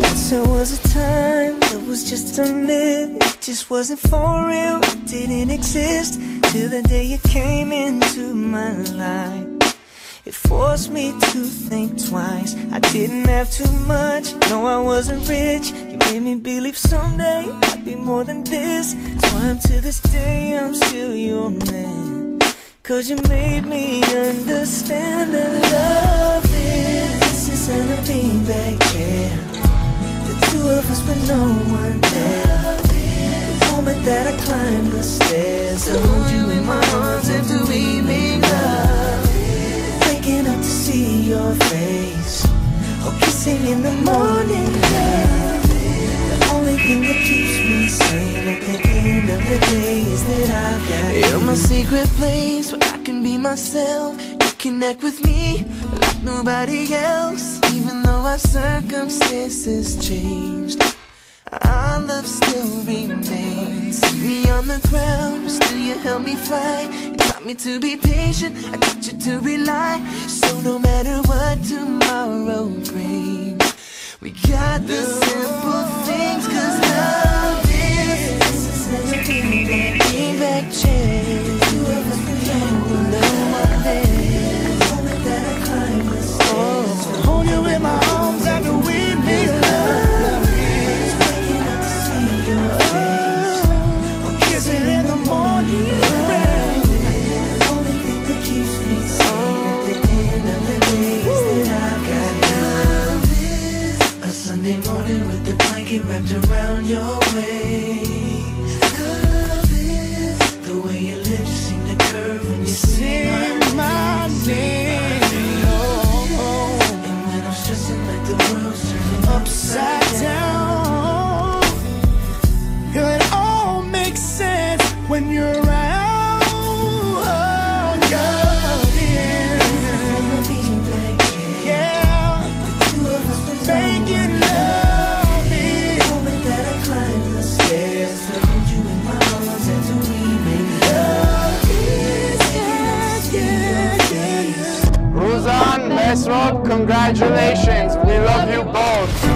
Once there was a time that was just a myth It just wasn't for real, it didn't exist Till the day you came into my life. It forced me to think twice. I didn't have too much, no I wasn't rich. You made me believe someday I'd be more than this. So I'm to this day, I'm still your man. Cause you made me understand that love is inside a beanbag chair. The two of us, but no one there. The moment that I climbed the stairs, I hold you in my arms and after we made love. Waking up to see your face, or kissing in the morning. Love. The only thing that keeps me sane of the that I've got You're my secret place where I can be myself. You connect with me like nobody else. Even though our circumstances changed, our love still remains. Me on the ground, still you help me fly. You taught me to be patient, I taught you to rely. So no matter what tomorrow brings, we got the simple wrapped around your congratulations. We love you both.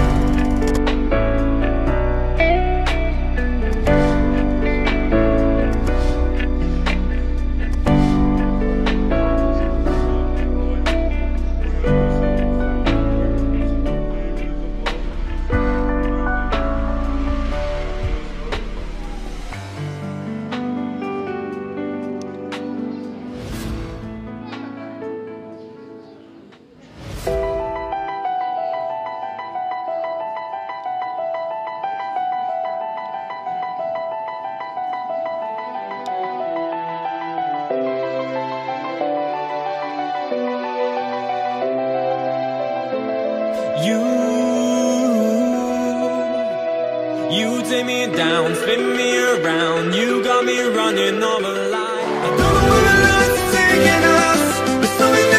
You, you take me down, spin me around. You got me running all alive. I don't know where the love's taking us, but something